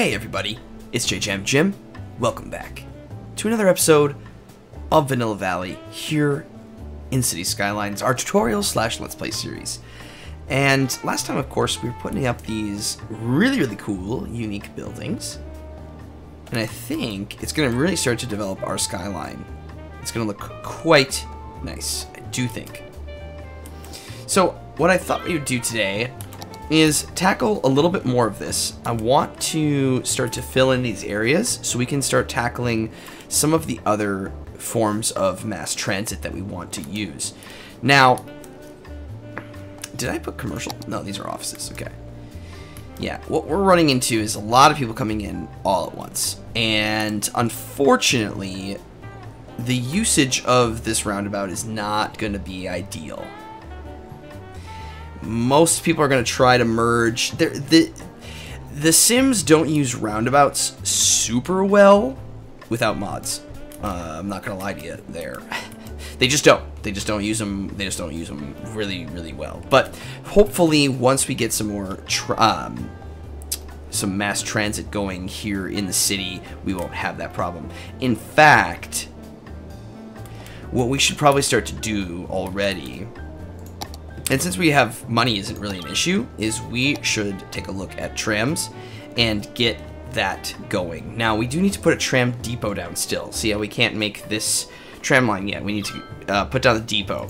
Hey everybody, it's JJamJim. Welcome back to another episode of Vanilla Valley here in Cities Skylines, our tutorial slash Let's Play series. And last time, of course, we were putting up these really, really cool, unique buildings. And I think it's going to really start to develop our skyline. It's going to look quite nice, I do think. So, what I thought we would do today is tackle a little bit more of this. I want to start to fill in these areas so we can start tackling some of the other forms of mass transit that we want to use. Now, did I put commercial? No, these are offices. Okay. Yeah, what we're running into is a lot of people coming in all at once. And unfortunately, the usage of this roundabout is not going to be ideal most people are going to try to merge. They're, the the Sims don't use roundabouts super well without mods. Uh, I'm not going to lie to you there. they just don't. They just don't use them. They just don't use them really, really well. But hopefully, once we get some more um, some mass transit going here in the city, we won't have that problem. In fact, what we should probably start to do already and since we have money isn't really an issue, is we should take a look at trams and get that going. Now, we do need to put a tram depot down still. See how we can't make this tram line yet. We need to uh, put down the depot.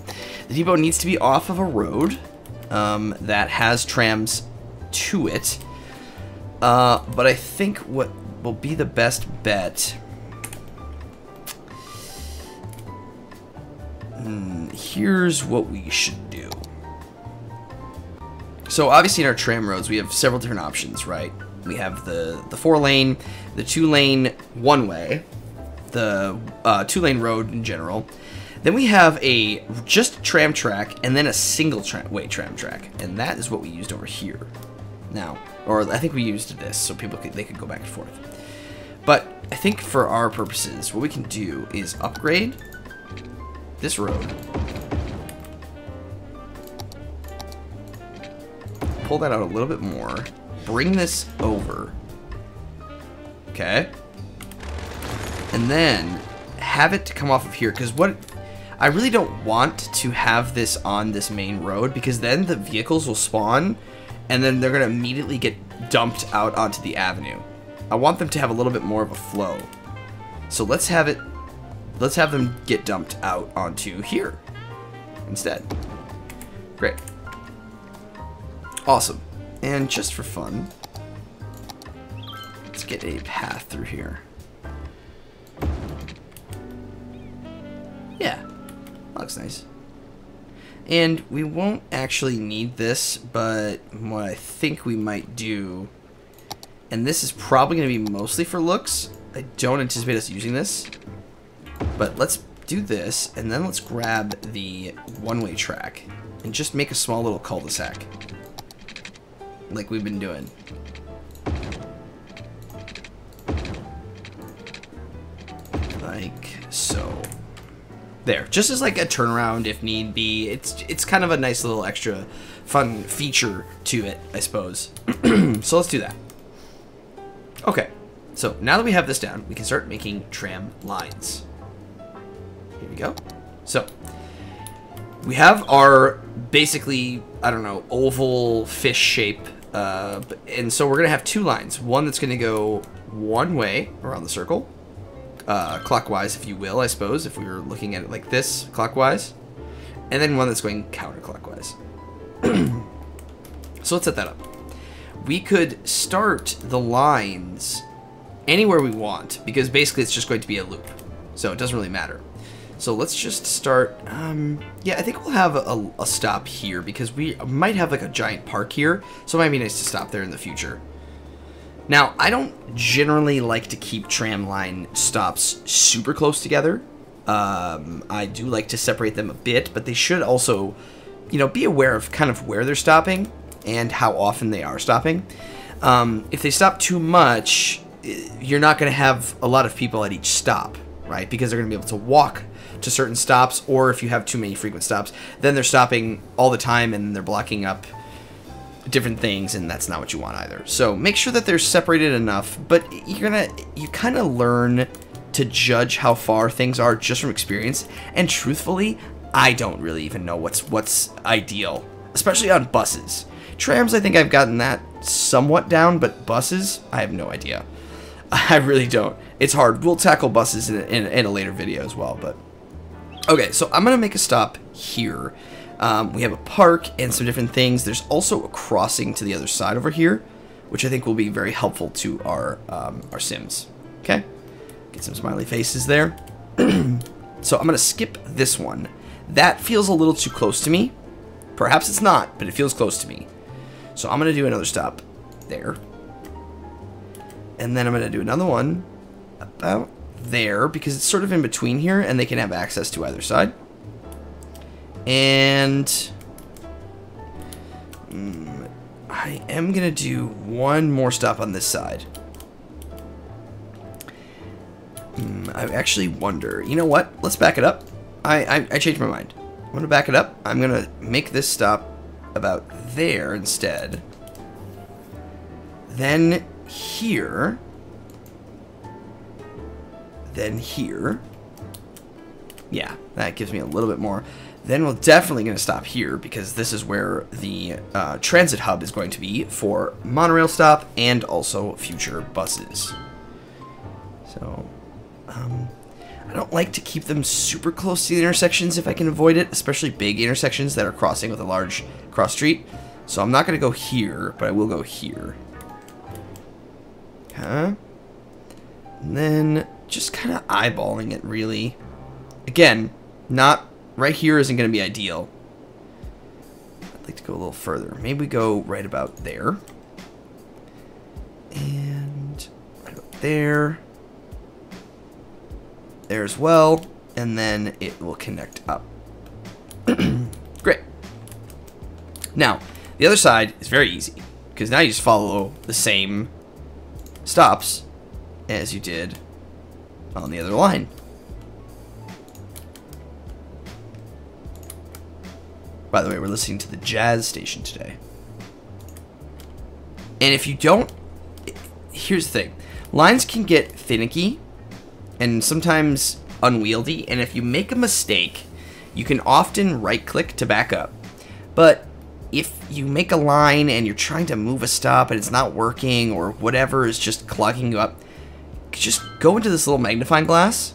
The depot needs to be off of a road um, that has trams to it. Uh, but I think what will be the best bet... Hmm, here's what we should do. So obviously in our tram roads, we have several different options, right? We have the, the four lane, the two lane one way, the uh, two lane road in general. Then we have a just tram track and then a single tra way tram track. And that is what we used over here. Now, or I think we used this so people could, they could go back and forth. But I think for our purposes, what we can do is upgrade this road pull that out a little bit more. Bring this over. Okay. And then have it to come off of here. Because what... I really don't want to have this on this main road because then the vehicles will spawn and then they're going to immediately get dumped out onto the avenue. I want them to have a little bit more of a flow. So let's have it, let's have them get dumped out onto here instead. Great. Awesome. And just for fun, let's get a path through here. Yeah, looks nice. And we won't actually need this, but what I think we might do, and this is probably going to be mostly for looks. I don't anticipate us using this, but let's do this, and then let's grab the one-way track and just make a small little cul-de-sac like we've been doing. Like so. There, just as like a turnaround if need be. It's it's kind of a nice little extra fun feature to it, I suppose. so let's do that. Okay, so now that we have this down, we can start making tram lines. Here we go. So, we have our basically, I don't know, oval fish shape uh, and so we're going to have two lines. One that's going to go one way around the circle, uh, clockwise, if you will, I suppose, if we were looking at it like this, clockwise. And then one that's going counterclockwise. so let's set that up. We could start the lines anywhere we want, because basically it's just going to be a loop. So it doesn't really matter. So let's just start, um, yeah, I think we'll have a, a, stop here because we might have like a giant park here, so it might be nice to stop there in the future. Now, I don't generally like to keep tram line stops super close together. Um, I do like to separate them a bit, but they should also, you know, be aware of kind of where they're stopping and how often they are stopping. Um, if they stop too much, you're not going to have a lot of people at each stop, right? Because they're going to be able to walk to certain stops, or if you have too many frequent stops, then they're stopping all the time and they're blocking up different things, and that's not what you want either. So make sure that they're separated enough, but you're gonna, you kind of learn to judge how far things are just from experience, and truthfully, I don't really even know what's what's ideal, especially on buses. Trams, I think I've gotten that somewhat down, but buses, I have no idea. I really don't. It's hard. We'll tackle buses in, in, in a later video as well, but... Okay, so I'm going to make a stop here. Um, we have a park and some different things. There's also a crossing to the other side over here, which I think will be very helpful to our, um, our sims. Okay? Get some smiley faces there. so I'm going to skip this one. That feels a little too close to me. Perhaps it's not, but it feels close to me. So I'm going to do another stop there. And then I'm going to do another one about there because it's sort of in between here and they can have access to either side. And mm, I am going to do one more stop on this side. Mm, I actually wonder, you know what? Let's back it up. I, I, I changed my mind. I'm going to back it up. I'm going to make this stop about there instead. Then here. Then here. Yeah, that gives me a little bit more. Then we're definitely going to stop here because this is where the uh, transit hub is going to be for monorail stop and also future buses. So, um, I don't like to keep them super close to the intersections if I can avoid it, especially big intersections that are crossing with a large cross street. So I'm not going to go here, but I will go here. Okay. And then just kind of eyeballing it, really. Again, not right here isn't going to be ideal. I'd like to go a little further. Maybe we go right about there. And right about there. There as well. And then it will connect up. Great. Now, the other side is very easy. Because now you just follow the same stops as you did on the other line. By the way, we're listening to the jazz station today. And if you don't, here's the thing. Lines can get finicky and sometimes unwieldy, and if you make a mistake, you can often right click to back up. But if you make a line and you're trying to move a stop and it's not working or whatever is just clogging you up, just go into this little magnifying glass,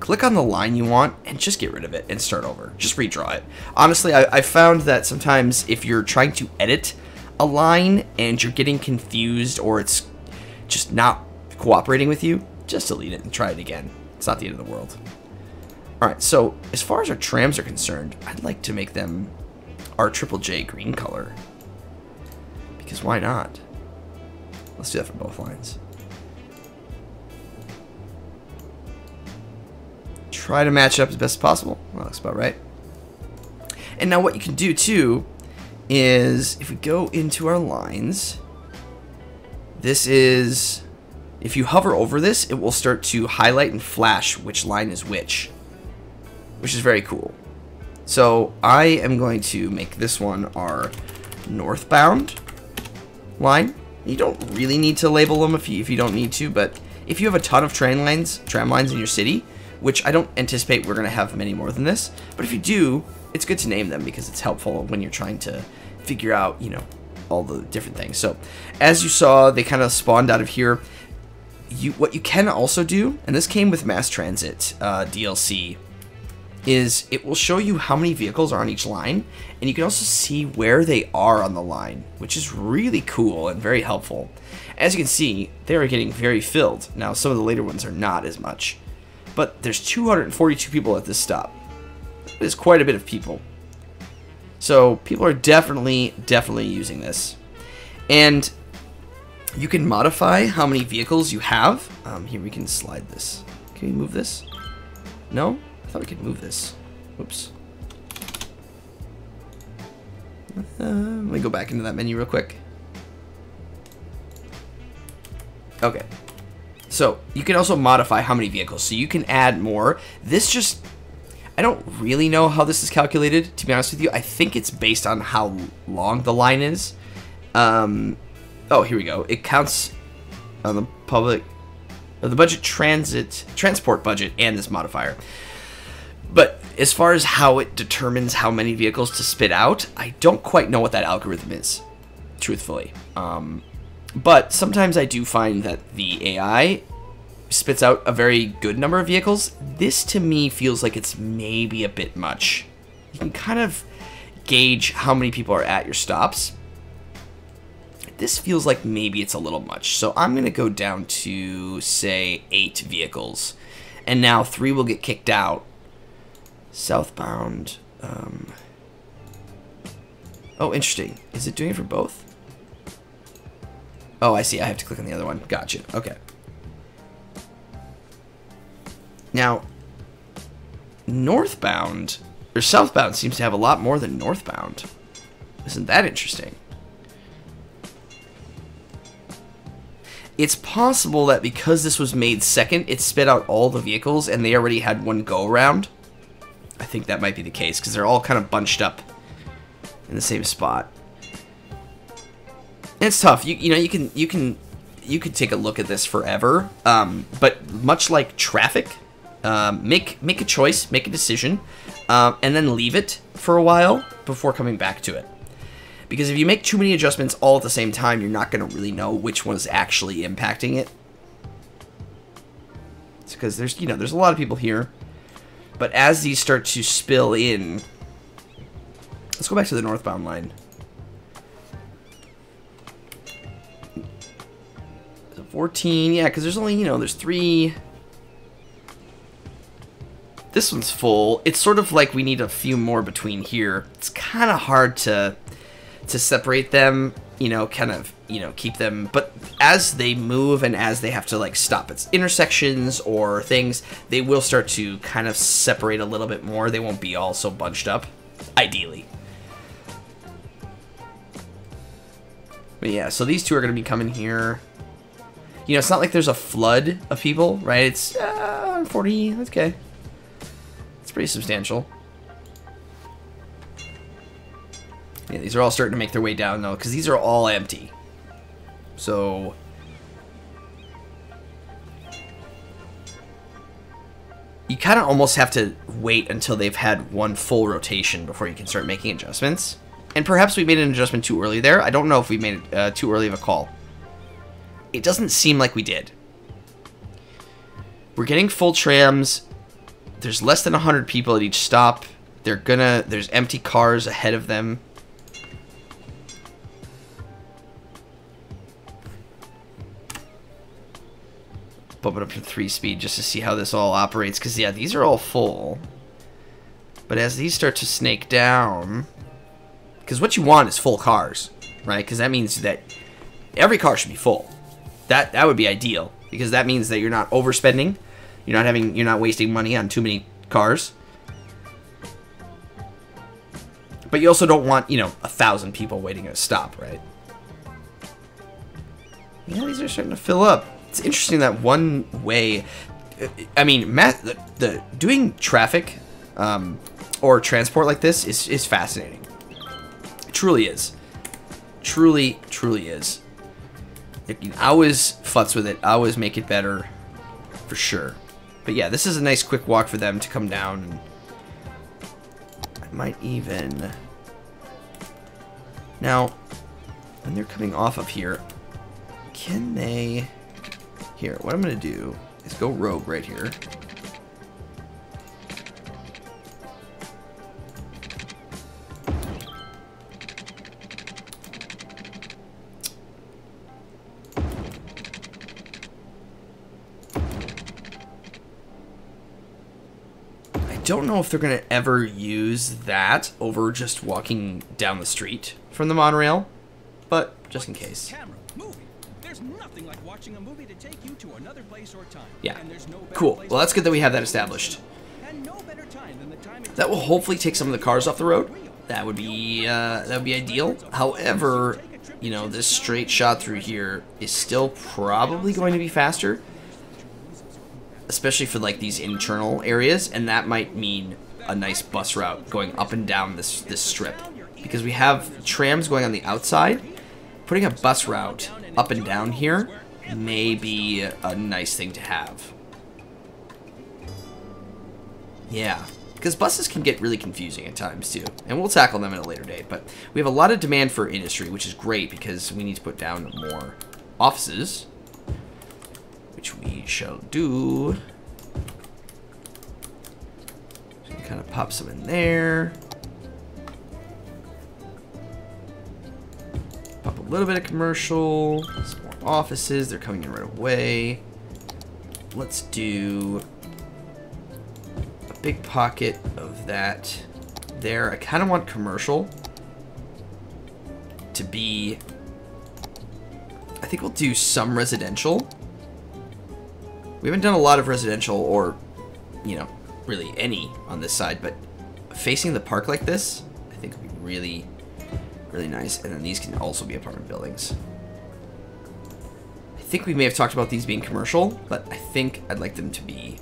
click on the line you want, and just get rid of it and start over. Just redraw it. Honestly, I, I found that sometimes if you're trying to edit a line and you're getting confused or it's just not cooperating with you, just delete it and try it again. It's not the end of the world. Alright, so as far as our trams are concerned, I'd like to make them our Triple J green color. Because why not? Let's do that for both lines. Try to match it up as best as possible. Well, that looks about right. And now what you can do too is if we go into our lines, this is, if you hover over this, it will start to highlight and flash which line is which, which is very cool. So I am going to make this one our northbound line. You don't really need to label them if you, if you don't need to, but if you have a ton of train lines, tram lines in your city, which I don't anticipate we're going to have many more than this, but if you do, it's good to name them because it's helpful when you're trying to figure out, you know, all the different things. So, as you saw, they kind of spawned out of here. You, what you can also do, and this came with Mass Transit uh, DLC is it will show you how many vehicles are on each line, and you can also see where they are on the line, which is really cool and very helpful. As you can see, they are getting very filled. Now, some of the later ones are not as much, but there's 242 people at this stop. It's quite a bit of people. So people are definitely, definitely using this. And you can modify how many vehicles you have. Um, here, we can slide this. Can we move this? No? I thought we could move this. Oops. Uh, let me go back into that menu real quick. Okay. So, you can also modify how many vehicles. So you can add more. This just... I don't really know how this is calculated, to be honest with you. I think it's based on how long the line is. Um, oh, here we go. It counts on the public, the budget transit transport budget and this modifier. But as far as how it determines how many vehicles to spit out, I don't quite know what that algorithm is, truthfully. Um, but sometimes I do find that the AI spits out a very good number of vehicles. This to me feels like it's maybe a bit much. You can kind of gauge how many people are at your stops. This feels like maybe it's a little much. So I'm going to go down to, say, eight vehicles. And now three will get kicked out. Southbound. Um... Oh, interesting. Is it doing it for both? Oh, I see. I have to click on the other one. Gotcha. Okay. Now, northbound, or southbound seems to have a lot more than northbound. Isn't that interesting? It's possible that because this was made second, it spit out all the vehicles and they already had one go around. I think that might be the case because they're all kind of bunched up in the same spot. It's tough. You you know you can you can you could take a look at this forever. Um, but much like traffic, um, make make a choice, make a decision, um, and then leave it for a while before coming back to it. Because if you make too many adjustments all at the same time, you're not going to really know which one is actually impacting it. It's because there's, you know, there's a lot of people here. But as these start to spill in... Let's go back to the northbound line. 14, yeah, because there's only, you know, there's three... This one's full. It's sort of like we need a few more between here. It's kind of hard to to separate them, you know, kind of, you know, keep them. But as they move and as they have to like stop at intersections or things, they will start to kind of separate a little bit more. They won't be all so bunched up, ideally. But yeah, so these two are going to be coming here. You know, it's not like there's a flood of people, right? It's uh, 40, okay. It's pretty substantial. Yeah, these are all starting to make their way down, though, because these are all empty. So... You kind of almost have to wait until they've had one full rotation before you can start making adjustments. And perhaps we made an adjustment too early there. I don't know if we made it uh, too early of a call. It doesn't seem like we did. We're getting full trams. There's less than 100 people at each stop. They're gonna... There's empty cars ahead of them. bump it up to 3 speed just to see how this all operates. Because, yeah, these are all full. But as these start to snake down... Because what you want is full cars, right? Because that means that every car should be full. That that would be ideal. Because that means that you're not overspending. You're not having... You're not wasting money on too many cars. But you also don't want, you know, a thousand people waiting at a stop, right? Yeah, these are starting to fill up it's interesting that one way. I mean, math, the, the doing traffic um, or transport like this is is fascinating. It truly is. Truly, truly is. I always futz with it. I always make it better, for sure. But yeah, this is a nice quick walk for them to come down. I might even... Now, when they're coming off of here, can they... Here, what I'm going to do is go rogue right here. Don't know if they're going to ever use that over just walking down the street from the monorail, but just in case. Yeah. Cool. Well, that's good that we have that established. That will hopefully take some of the cars off the road. That would be uh, that would be ideal. However, you know, this straight shot through here is still probably going to be faster, especially for like these internal areas, and that might mean a nice bus route going up and down this this strip. Because we have trams going on the outside. Putting a bus route up and down here may be a nice thing to have. Yeah, because buses can get really confusing at times too, and we'll tackle them at a later date. But we have a lot of demand for industry, which is great because we need to put down more offices, which we shall do. So kind of pop some in there. Pop a little bit of commercial, some more offices. They're coming in right away. Let's do a big pocket of that there. I kind of want commercial to be... I think we'll do some residential. We haven't done a lot of residential or, you know, really any on this side, but facing the park like this, I think would be really, really nice. And then these can also be apartment buildings. I think we may have talked about these being commercial, but I think I'd like them to be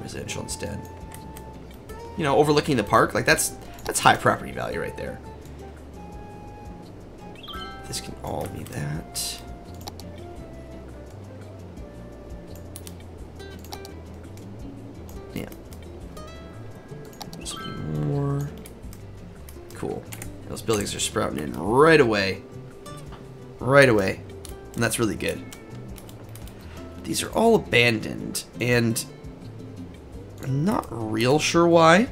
residential instead you know, overlooking the park, like that's that's high property value right there. This can all be that. Buildings are sprouting in right away. Right away. And that's really good. These are all abandoned, and I'm not real sure why.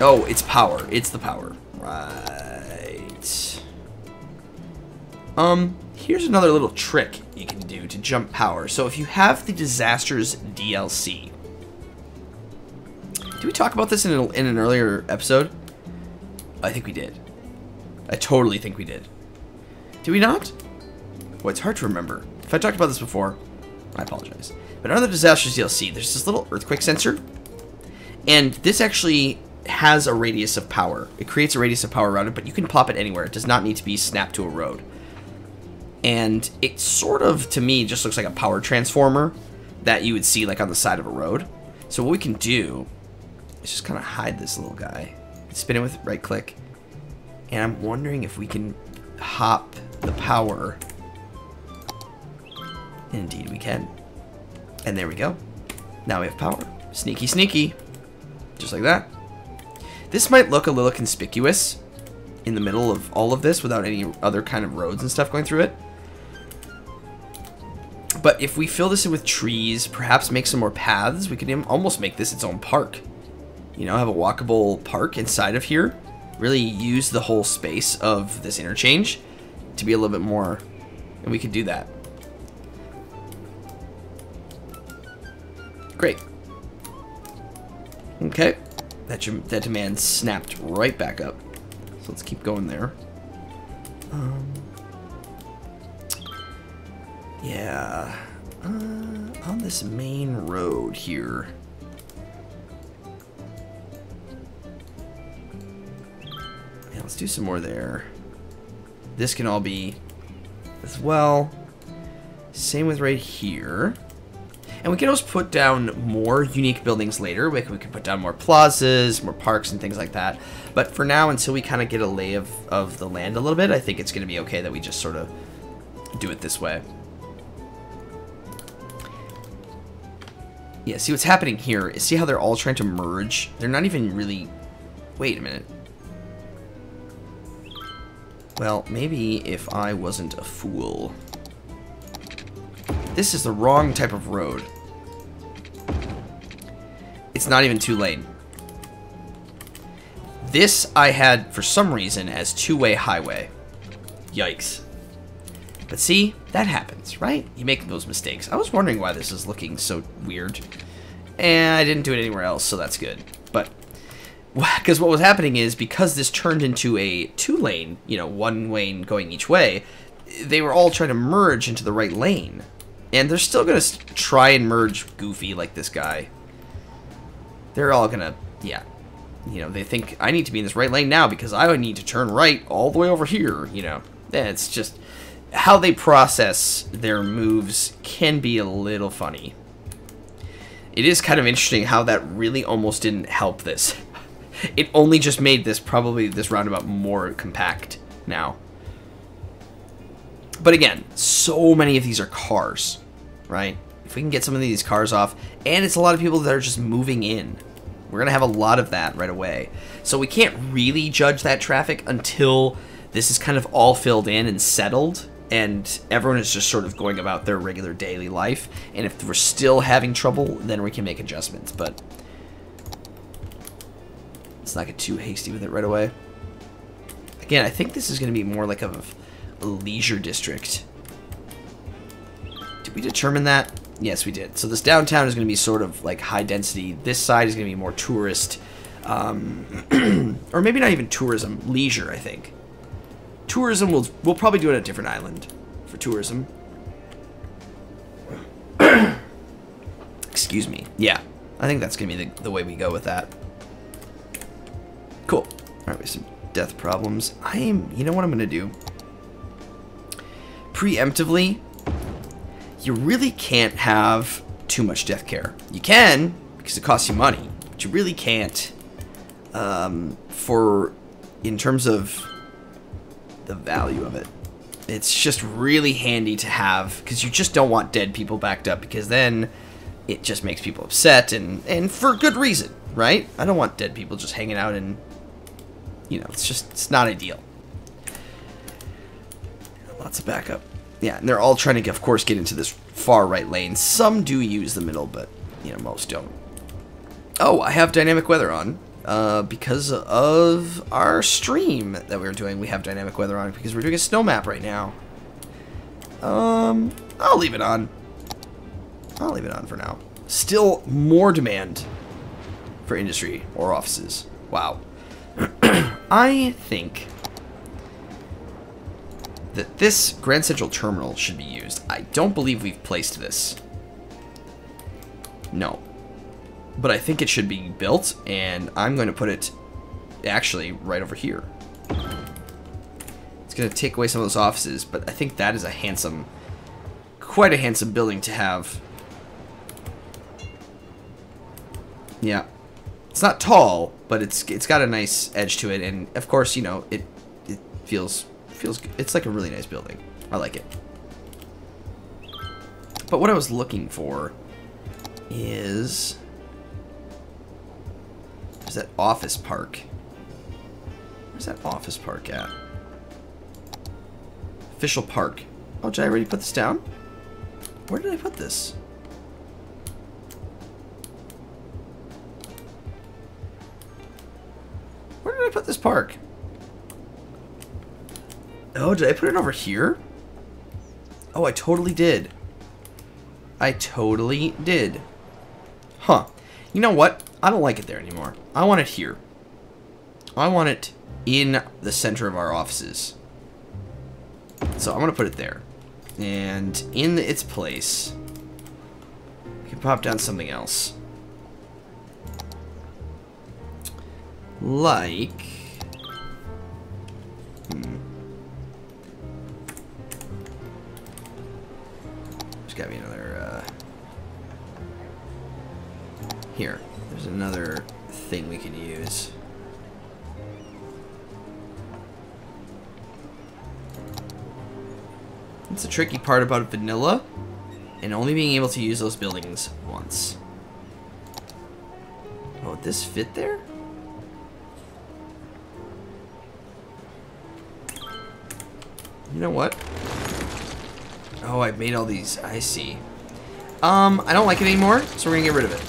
Oh, it's power. It's the power. Right. Um, here's another little trick you can do to jump power. So if you have the Disasters DLC, did we talk about this in, a, in an earlier episode? I think we did. I totally think we did. Did we not? Well, it's hard to remember. If I talked about this before, I apologize. But under the Disasters DLC, there's this little earthquake sensor. And this actually has a radius of power. It creates a radius of power around it, but you can pop it anywhere. It does not need to be snapped to a road. And it sort of, to me, just looks like a power transformer that you would see like on the side of a road. So what we can do is just kind of hide this little guy. Spin it with right click. And I'm wondering if we can hop the power. Indeed we can. And there we go. Now we have power. Sneaky, sneaky. Just like that. This might look a little conspicuous in the middle of all of this without any other kind of roads and stuff going through it. But if we fill this in with trees, perhaps make some more paths, we could almost make this its own park. You know, have a walkable park inside of here. Really use the whole space of this interchange to be a little bit more, and we could do that. Great. Okay. That, that demand snapped right back up. So let's keep going there. Um, yeah. Uh, on this main road here. Let's do some more there. This can all be as well. Same with right here. And we can always put down more unique buildings later. We can, we can put down more plazas, more parks, and things like that. But for now, until we kind of get a lay of, of the land a little bit, I think it's going to be okay that we just sort of do it this way. Yeah, see what's happening here is see how they're all trying to merge? They're not even really... Wait a minute. Well, maybe if I wasn't a fool... This is the wrong type of road. It's not even two lane. This I had, for some reason, as two-way highway. Yikes. But see, that happens, right? You make those mistakes. I was wondering why this is looking so weird. And I didn't do it anywhere else, so that's good. Because what was happening is, because this turned into a two-lane, you know, one lane going each way, they were all trying to merge into the right lane. And they're still going to try and merge Goofy like this guy. They're all going to, yeah. You know, they think, I need to be in this right lane now because I would need to turn right all the way over here, you know. And it's just, how they process their moves can be a little funny. It is kind of interesting how that really almost didn't help this. It only just made this probably this roundabout more compact now. But again, so many of these are cars, right? If we can get some of these cars off, and it's a lot of people that are just moving in. We're going to have a lot of that right away. So we can't really judge that traffic until this is kind of all filled in and settled and everyone is just sort of going about their regular daily life. And if we're still having trouble, then we can make adjustments. But let's not get too hasty with it right away. Again, I think this is going to be more like a, a leisure district. Did we determine that? Yes, we did. So this downtown is going to be sort of like high density. This side is going to be more tourist, um, or maybe not even tourism, leisure, I think. Tourism, we'll, we'll probably do it at a different island for tourism. Excuse me. Yeah, I think that's going to be the, the way we go with that. Cool. All right, we have some death problems. I am, you know what I'm going to do? Preemptively, you really can't have too much death care. You can, because it costs you money, but you really can't um, for, in terms of the value of it. It's just really handy to have because you just don't want dead people backed up because then it just makes people upset and and for good reason, right? I don't want dead people just hanging out and you know, it's just it's not ideal. Lots of backup. Yeah, and they're all trying to, of course, get into this far right lane. Some do use the middle, but, you know, most don't. Oh, I have dynamic weather on uh, because of our stream that we are doing. We have dynamic weather on because we're doing a snow map right now. Um, I'll leave it on. I'll leave it on for now. Still more demand for industry or offices. Wow. I think that this Grand Central Terminal should be used. I don't believe we've placed this. No but I think it should be built, and I'm going to put it actually right over here. It's going to take away some of those offices, but I think that is a handsome, quite a handsome building to have. Yeah. It's not tall, but it's it's got a nice edge to it, and of course, you know, it it feels feels it's like a really nice building. I like it. But what I was looking for is Where's that office park? Where's that office park at? Official park. Oh, did I already put this down? Where did I put this? I put this park? Oh, did I put it over here? Oh, I totally did. I totally did. Huh. You know what? I don't like it there anymore. I want it here. I want it in the center of our offices. So I'm going to put it there. And in its place, we can pop down something else. Like... Hmm. There's got to be another... Uh, here. There's another thing we could use. It's a tricky part about vanilla and only being able to use those buildings once. Oh, would this fit there? Know what? Oh, I've made all these. I see. Um, I don't like it anymore, so we're gonna get rid of it.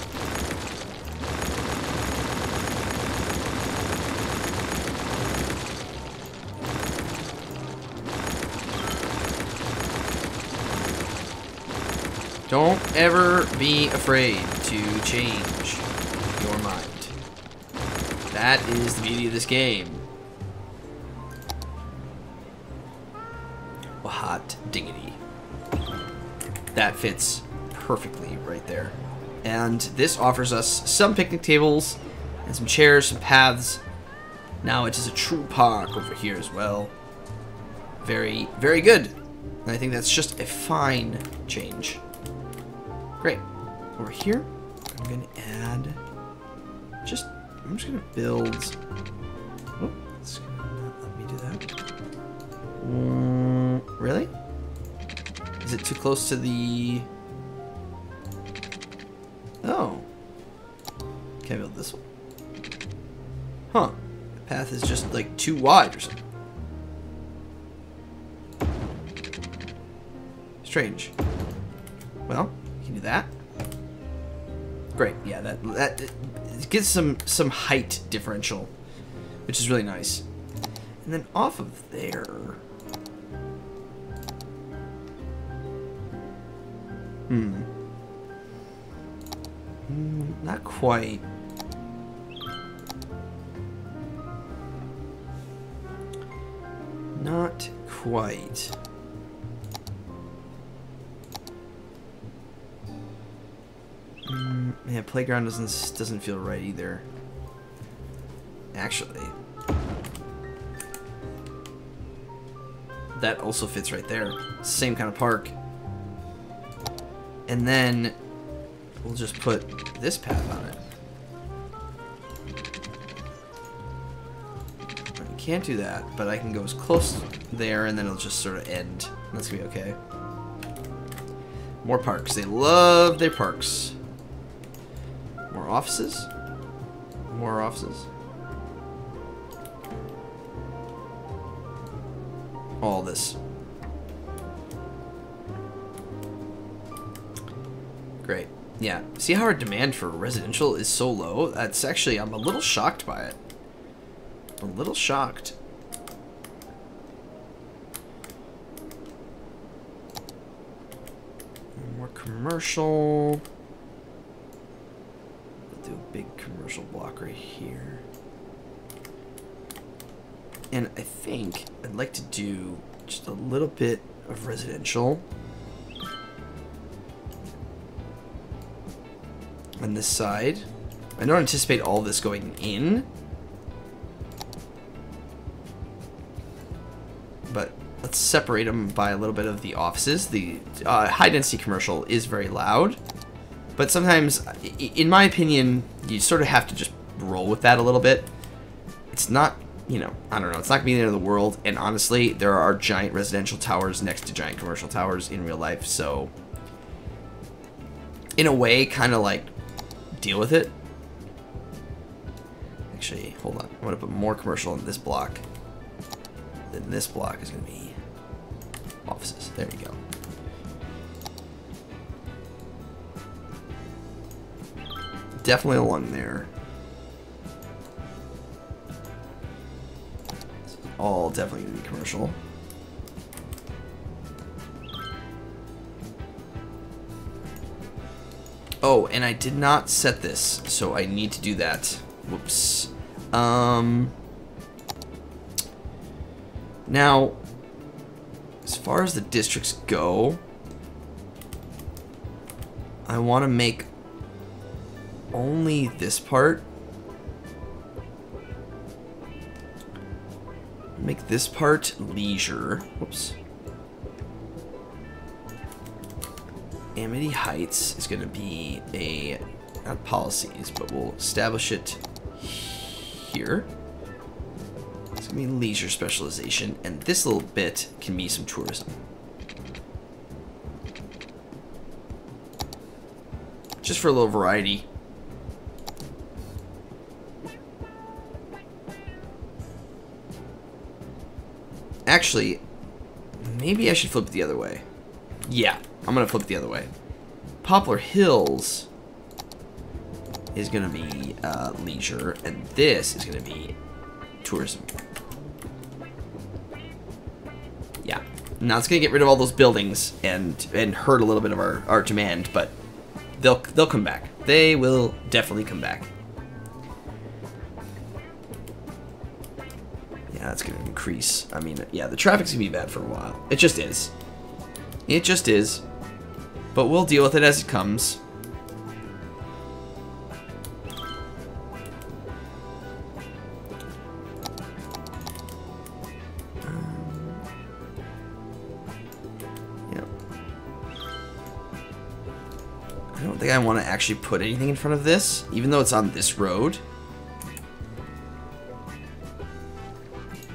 Don't ever be afraid to change your mind. That is the beauty of this game. Hot diggity. That fits perfectly right there. And this offers us some picnic tables and some chairs, some paths. Now it is a true park over here as well. Very, very good. And I think that's just a fine change. Great. Over here, I'm going to add just I'm just gonna build. Oh, it's gonna not let me do that. Mm, really? Is it too close to the? Oh. Can I build this one? Huh. The path is just like too wide or something. Strange. Well, you can do that. Great. Yeah, that that it some some height differential, which is really nice. And then off of there. Hmm. Mm, not quite. Not quite. Mm, yeah, playground doesn't doesn't feel right either. Actually, that also fits right there. Same kind of park. And then we'll just put this path on it. I can't do that, but I can go as close there and then it'll just sort of end. That's gonna be okay. More parks. They love their parks. More offices? More offices? All this. Great. Yeah. See how our demand for residential is so low? That's actually, I'm a little shocked by it. A little shocked. More commercial. We'll do a big commercial block right here. And I think I'd like to do just a little bit of residential. On this side. I don't anticipate all this going in. But let's separate them by a little bit of the offices. The uh, high density commercial is very loud. But sometimes, in my opinion, you sort of have to just roll with that a little bit. It's not, you know, I don't know, it's not to be the end of the world. And honestly, there are giant residential towers next to giant commercial towers in real life. So, in a way, kind of like deal with it. Actually, hold on. I'm going to put more commercial in this block. Then this block is going to be offices. There we go. Definitely along there. All definitely going to be commercial. Oh, and I did not set this, so I need to do that. Whoops. Um, now, as far as the districts go, I want to make only this part. Make this part leisure. Whoops. Amity Heights is going to be a, not policies, but we'll establish it here. It's going to be leisure specialization, and this little bit can be some tourism. Just for a little variety. Actually, maybe I should flip it the other way. Yeah, I'm to flip the other way. Poplar Hills is to be uh, leisure, and this is to be tourism. Yeah. Now it's to get rid of all those buildings and and hurt a little bit of our, our demand, but they'll they'll come back. They will definitely come back. Yeah, that's to increase. I mean, yeah, the traffic's to be bad for a while. It just is. It just is. But we'll deal with it as it comes. Um, I want to actually put anything in front of this, even though it's on this road.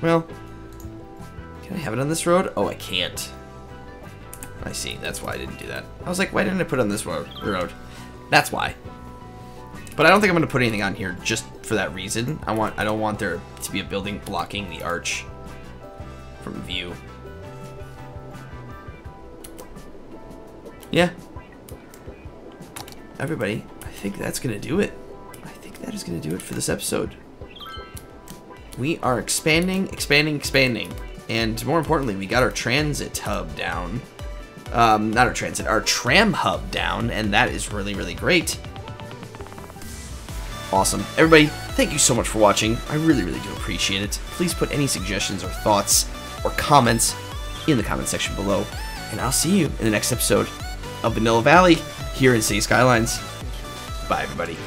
Well, can I have it on this road? Oh, I can't. See. That's why I didn't do that. I was like, why didn't I put on this road? road? That's why. But I don't think I'm going to put anything on here just for that reason. I want I don't want there to be a building blocking the arch from view. Yeah. Everybody, I think that's going to do it. I think that is going to do it for this episode. We are expanding, expanding, expanding. And more importantly, we got our transit hub down. Um, not our transit, our tram hub down, and that is really, really great. Awesome. Everybody, thank you so much for watching. I really, really do appreciate it. Please put any suggestions or thoughts or comments in the comment section below. And I'll see you in the next episode of Vanilla Valley here in Cities Skylines. Bye, everybody.